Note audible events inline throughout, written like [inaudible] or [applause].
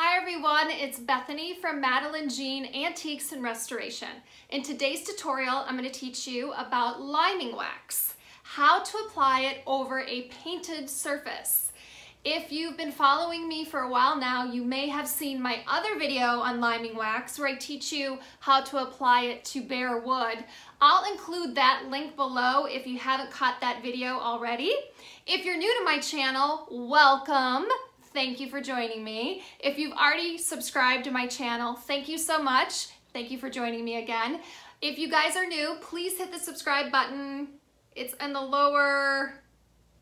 Hi everyone, it's Bethany from Madeline Jean Antiques and Restoration. In today's tutorial, I'm going to teach you about liming wax, how to apply it over a painted surface. If you've been following me for a while now, you may have seen my other video on liming wax where I teach you how to apply it to bare wood. I'll include that link below if you haven't caught that video already. If you're new to my channel, welcome. Thank you for joining me. If you've already subscribed to my channel, thank you so much. Thank you for joining me again. If you guys are new, please hit the subscribe button. It's in the lower,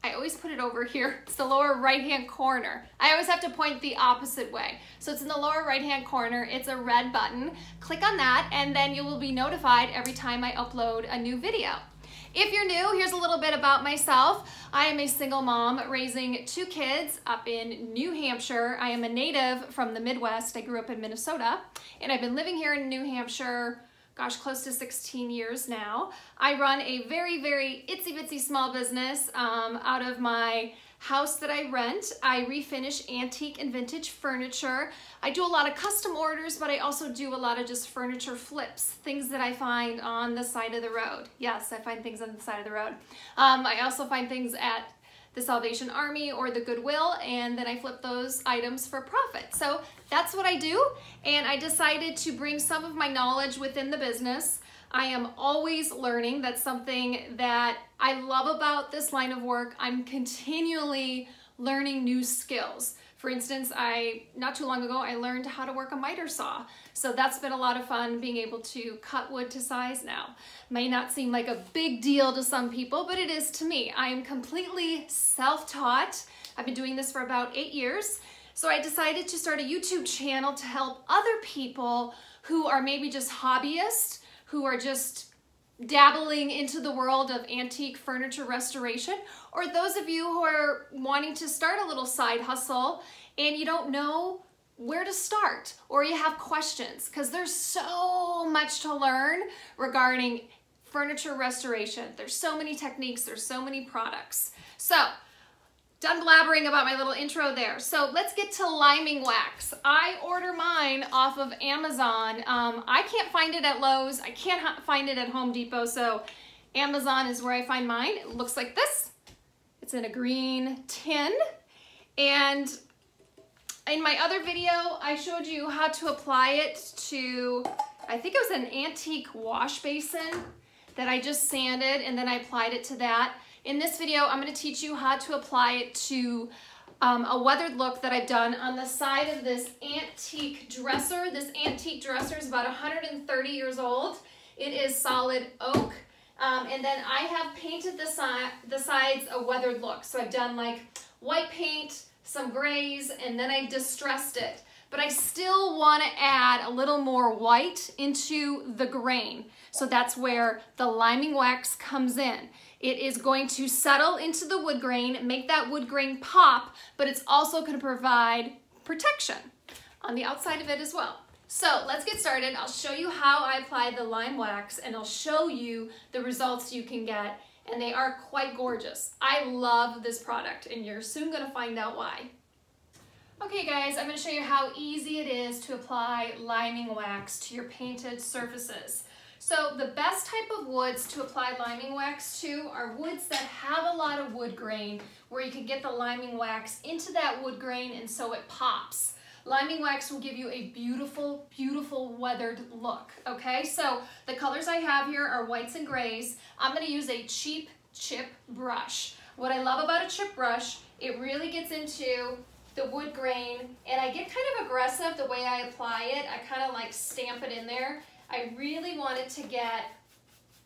I always put it over here. [laughs] It's the lower right-hand corner. I always have to point the opposite way. So it's in the lower right-hand corner. It's a red button. Click on that and then you will be notified every time I upload a new video. If you're new, here's a little bit about myself. I am a single mom raising two kids up in New Hampshire. I am a native from the Midwest. I grew up in Minnesota and I've been living here in New Hampshire gosh, close to 16 years now. I run a very, very itsy bitsy small business um, out of my house that I rent. I refinish antique and vintage furniture. I do a lot of custom orders, but I also do a lot of just furniture flips, things that I find on the side of the road. Yes, I find things on the side of the road. Um, I also find things at the Salvation Army or the Goodwill, and then I flip those items for profit. So that's what I do, and I decided to bring some of my knowledge within the business I am always learning. That's something that I love about this line of work. I'm continually learning new skills. For instance, I not too long ago I learned how to work a miter saw. So that's been a lot of fun being able to cut wood to size now. May not seem like a big deal to some people, but it is to me. I am completely self-taught. I've been doing this for about eight years. So I decided to start a YouTube channel to help other people who are maybe just hobbyists who are just dabbling into the world of antique furniture restoration, or those of you who are wanting to start a little side hustle and you don't know where to start or you have questions because there's so much to learn regarding furniture restoration. There's so many techniques, there's so many products. So Done blabbering about my little intro there. So let's get to liming wax. I order mine off of Amazon. Um, I can't find it at Lowe's. I can't find it at Home Depot. So Amazon is where I find mine. It looks like this. It's in a green tin. And in my other video, I showed you how to apply it to, I think it was an antique wash basin that I just sanded and then I applied it to that. In this video, I'm gonna teach you how to apply it to um, a weathered look that I've done on the side of this antique dresser. This antique dresser is about 130 years old. It is solid oak. Um, and then I have painted the, si the sides a weathered look. So I've done like white paint, some grays, and then I distressed it. But I still want to add a little more white into the grain. So that's where the liming wax comes in. It is going to settle into the wood grain, make that wood grain pop, but it's also going to provide protection on the outside of it as well. So let's get started. I'll show you how I apply the lime wax and I'll show you the results you can get and they are quite gorgeous. I love this product and you're soon gonna find out why. Okay guys, I'm gonna show you how easy it is to apply liming wax to your painted surfaces. So the best type of woods to apply liming wax to are woods that have a lot of wood grain where you can get the liming wax into that wood grain and so it pops. Liming wax will give you a beautiful, beautiful weathered look, okay? So the colors I have here are whites and grays. I'm gonna use a cheap chip brush. What I love about a chip brush, it really gets into the wood grain and I get kind of aggressive the way I apply it. I kind of like stamp it in there I really wanted to get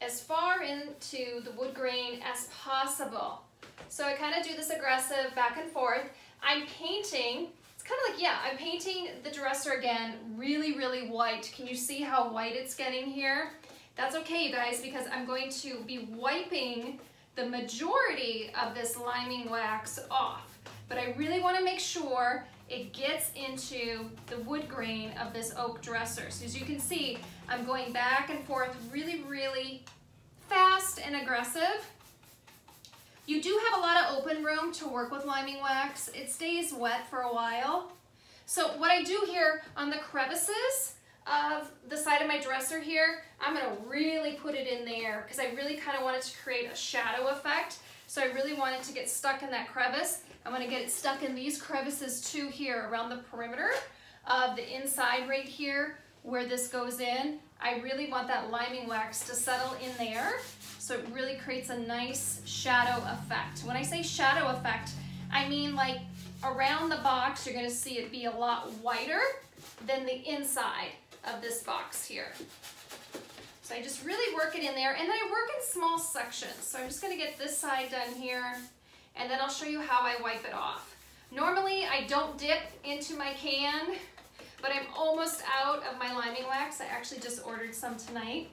as far into the wood grain as possible. So I kind of do this aggressive back and forth. I'm painting, it's kind of like, yeah, I'm painting the dresser again really, really white. Can you see how white it's getting here? That's okay, you guys, because I'm going to be wiping the majority of this liming wax off. But I really want to make sure it gets into the wood grain of this oak dresser. So as you can see, I'm going back and forth really, really fast and aggressive. You do have a lot of open room to work with liming wax. It stays wet for a while. So what I do here on the crevices of the side of my dresser here, I'm gonna really put it in there because I really kind of wanted to create a shadow effect. So I really wanted to get stuck in that crevice. I'm gonna get it stuck in these crevices too here around the perimeter of the inside right here where this goes in. I really want that liming wax to settle in there so it really creates a nice shadow effect. When I say shadow effect, I mean like around the box, you're gonna see it be a lot whiter than the inside of this box here. So I just really work it in there and then I work in small sections. So I'm just gonna get this side done here and then I'll show you how I wipe it off. Normally I don't dip into my can, but I'm almost out of my liming wax. I actually just ordered some tonight.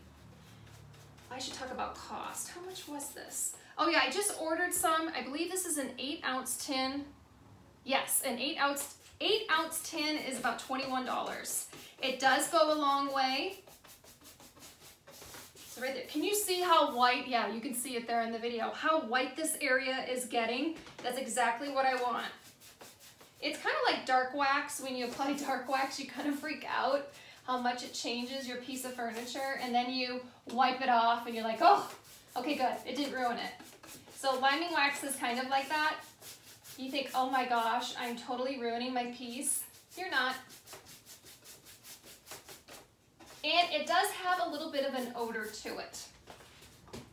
I should talk about cost. How much was this? Oh yeah, I just ordered some. I believe this is an eight ounce tin. Yes, an eight ounce, eight ounce tin is about $21. It does go a long way. So right there, can you see how white, yeah, you can see it there in the video, how white this area is getting? That's exactly what I want. It's kind of like dark wax. When you apply [laughs] dark wax, you kind of freak out how much it changes your piece of furniture and then you wipe it off and you're like, oh, okay, good, it didn't ruin it. So liming wax is kind of like that. You think, oh my gosh, I'm totally ruining my piece. You're not. And it does have a little bit of an odor to it.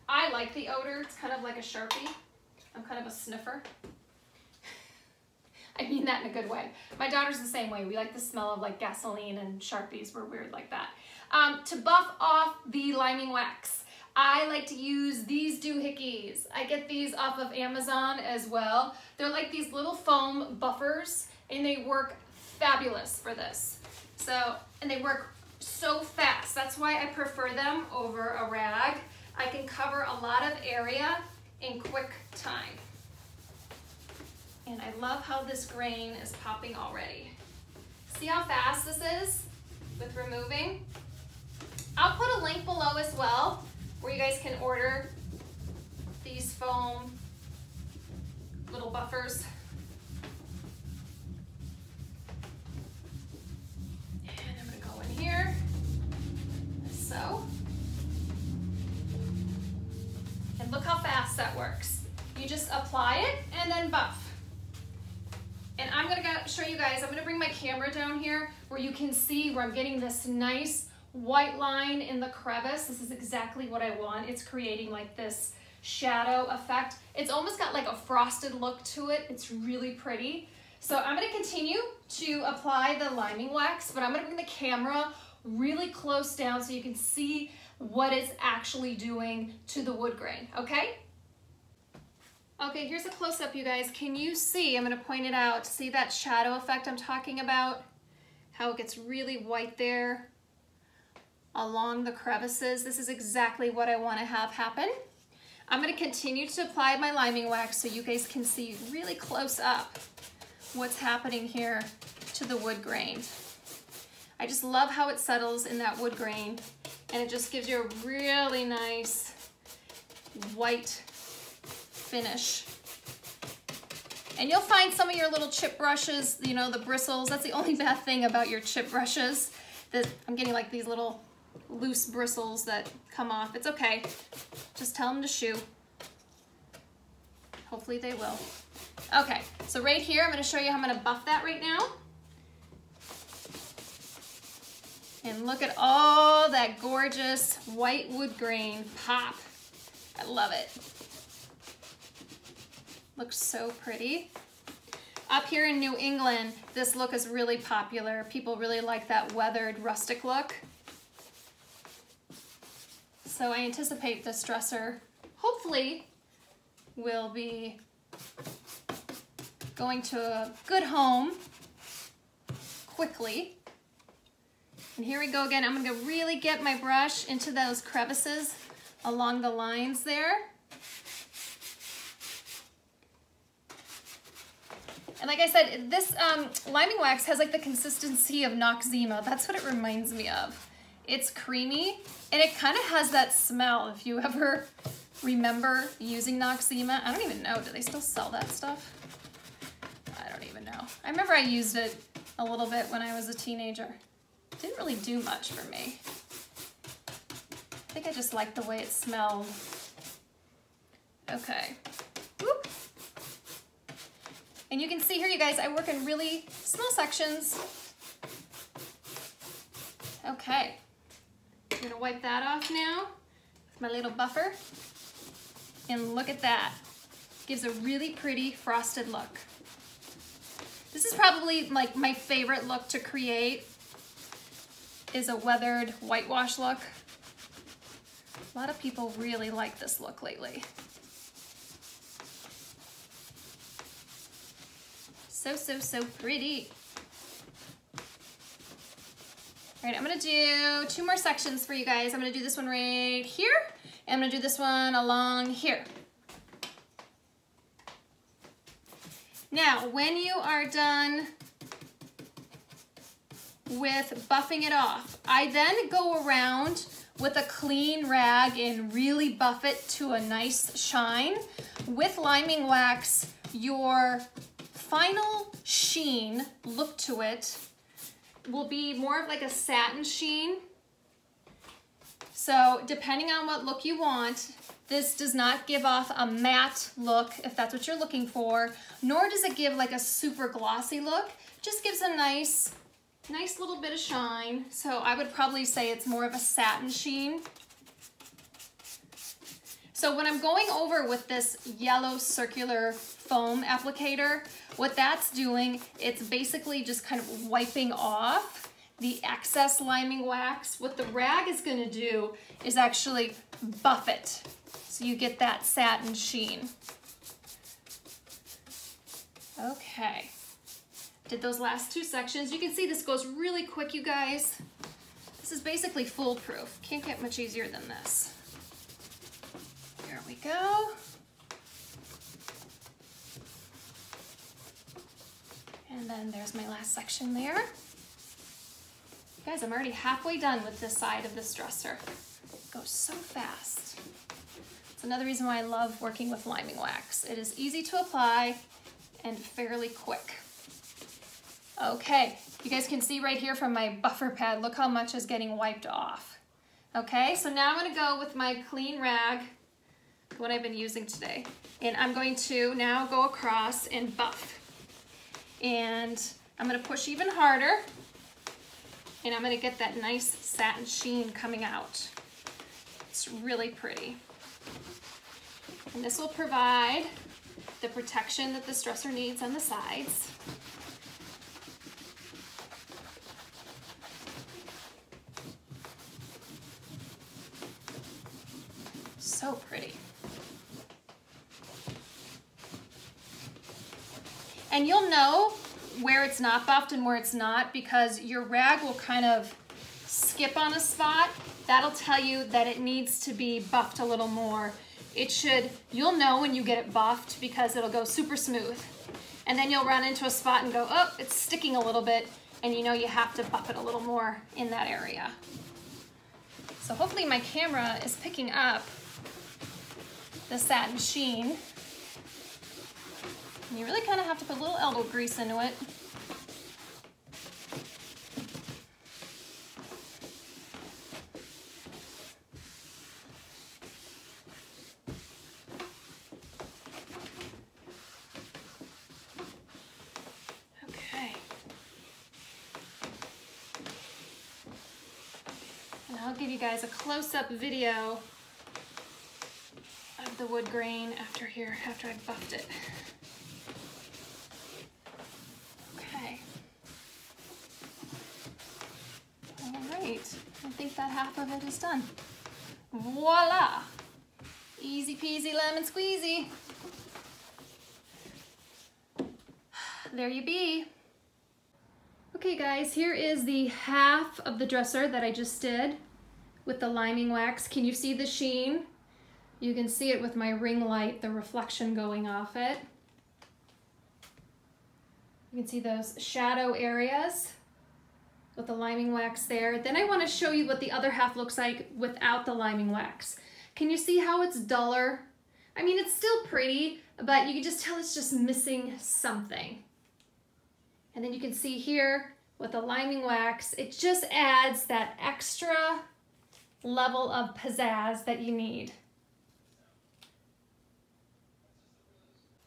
I like the odor. It's kind of like a Sharpie. I'm kind of a sniffer. [laughs] I mean that in a good way. My daughter's the same way. We like the smell of like gasoline and Sharpies. We're weird like that. Um, to buff off the liming wax, I like to use these doohickeys. I get these off of Amazon as well. They're like these little foam buffers and they work fabulous for this. So, and they work so fast. That's why I prefer them over a rag. I can cover a lot of area in quick time. And I love how this grain is popping already. See how fast this is with removing? I'll put a link below as well where you guys can order these foam little buffers. And I'm gonna go in here, so. And look how fast that works. You just apply it and then buff. And I'm gonna show you guys, I'm gonna bring my camera down here where you can see where I'm getting this nice white line in the crevice. This is exactly what I want. It's creating like this shadow effect. It's almost got like a frosted look to it. It's really pretty. So I'm gonna continue to apply the liming wax, but I'm gonna bring the camera really close down so you can see what it's actually doing to the wood grain, okay? Okay, here's a close-up, you guys. Can you see, I'm gonna point it out, see that shadow effect I'm talking about? How it gets really white there along the crevices. This is exactly what I wanna have happen. I'm gonna continue to apply my liming wax so you guys can see really close up what's happening here to the wood grain. I just love how it settles in that wood grain and it just gives you a really nice white finish. And you'll find some of your little chip brushes, you know, the bristles. That's the only [laughs] bad thing about your chip brushes. That I'm getting like these little loose bristles that come off. It's okay. Just tell them to shoo. Hopefully they will. Okay, so right here, I'm gonna show you how I'm gonna buff that right now. And look at all that gorgeous white wood grain pop. I love it. Looks so pretty. Up here in New England, this look is really popular. People really like that weathered rustic look. So I anticipate this dresser, hopefully, will be going to a good home quickly. And here we go again. I'm gonna really get my brush into those crevices along the lines there. And like I said, this um, liming wax has like the consistency of Noxzema. That's what it reminds me of. It's creamy and it kind of has that smell. If you ever remember using Noxzema, I don't even know, do they still sell that stuff? I don't even know. I remember I used it a little bit when I was a teenager. Didn't really do much for me. I think I just liked the way it smelled. Okay. Whoop. And you can see here, you guys, I work in really small sections. Okay. I'm gonna wipe that off now with my little buffer. And look at that. Gives a really pretty frosted look. This is probably like my favorite look to create is a weathered whitewash look. A lot of people really like this look lately. So, so, so pretty. All right, I'm gonna do two more sections for you guys. I'm gonna do this one right here, and I'm gonna do this one along here. Now, when you are done with buffing it off, I then go around with a clean rag and really buff it to a nice shine. With liming wax, your final sheen, look to it, will be more of like a satin sheen. So depending on what look you want, this does not give off a matte look, if that's what you're looking for, nor does it give like a super glossy look. Just gives a nice, nice little bit of shine. So I would probably say it's more of a satin sheen. So when I'm going over with this yellow circular foam applicator, what that's doing, it's basically just kind of wiping off the excess liming wax. What the rag is gonna do is actually buff it. So you get that satin sheen. Okay, did those last two sections. You can see this goes really quick, you guys. This is basically foolproof. Can't get much easier than this. There we go. And then there's my last section there. Guys, I'm already halfway done with this side of this dresser. It goes so fast. It's another reason why I love working with liming wax. It is easy to apply and fairly quick. Okay, you guys can see right here from my buffer pad, look how much is getting wiped off. Okay, so now I'm gonna go with my clean rag, the one I've been using today. And I'm going to now go across and buff. And I'm gonna push even harder and I'm gonna get that nice satin sheen coming out. It's really pretty. And this will provide the protection that the dresser needs on the sides. So pretty. And you'll know it's not buffed and where it's not because your rag will kind of skip on a spot. That'll tell you that it needs to be buffed a little more. It should, you'll know when you get it buffed because it'll go super smooth. And then you'll run into a spot and go, oh, it's sticking a little bit. And you know you have to buff it a little more in that area. So hopefully my camera is picking up the satin sheen. And you really kind of have to put a little elbow grease into it. Okay. And I'll give you guys a close-up video of the wood grain after here, after I've buffed it. Okay. All right, I think that half of it is done. Voila! Easy peasy lemon squeezy. There you be. Okay guys, here is the half of the dresser that I just did with the liming wax. Can you see the sheen? You can see it with my ring light, the reflection going off it. You can see those shadow areas with the liming wax there. Then I want to show you what the other half looks like without the liming wax. Can you see how it's duller? I mean, it's still pretty, but you can just tell it's just missing something. And then you can see here with the liming wax, it just adds that extra level of pizzazz that you need.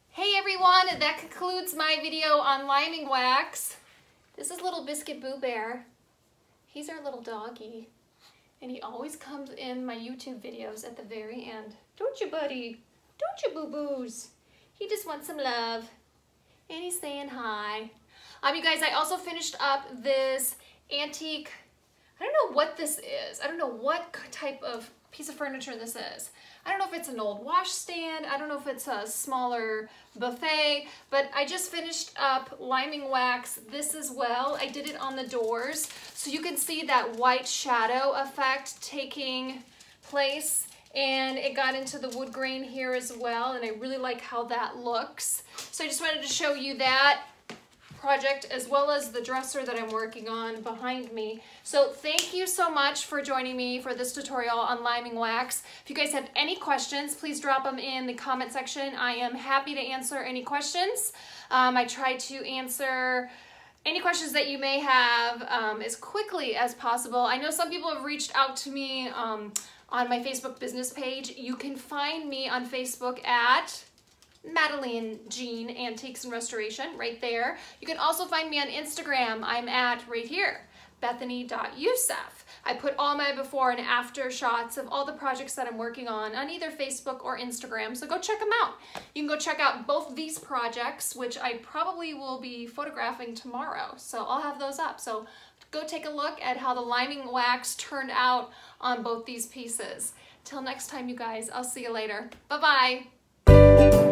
Hey everyone, that concludes my video on liming wax. This is little Biscuit Boo Bear. He's our little doggy. And he always comes in my YouTube videos at the very end. Don't you, buddy? Don't you, boo-boos? He just wants some love. And he's saying hi. Um, you guys, I also finished up this antique, I don't know what this is. I don't know what type of piece of furniture this is. I don't know if it's an old washstand. I don't know if it's a smaller buffet, but I just finished up liming wax this as well. I did it on the doors. So you can see that white shadow effect taking place and it got into the wood grain here as well and I really like how that looks. So I just wanted to show you that project as well as the dresser that I'm working on behind me. So thank you so much for joining me for this tutorial on liming wax. If you guys have any questions, please drop them in the comment section. I am happy to answer any questions. Um, I try to answer any questions that you may have um, as quickly as possible. I know some people have reached out to me um, on my Facebook business page. You can find me on Facebook at Madeline Jean Antiques and Restoration right there. You can also find me on Instagram. I'm at right here, bethany.youssef. I put all my before and after shots of all the projects that I'm working on on either Facebook or Instagram, so go check them out. You can go check out both these projects, which I probably will be photographing tomorrow, so I'll have those up. So go take a look at how the liming wax turned out on both these pieces. Till next time, you guys, I'll see you later. Bye-bye.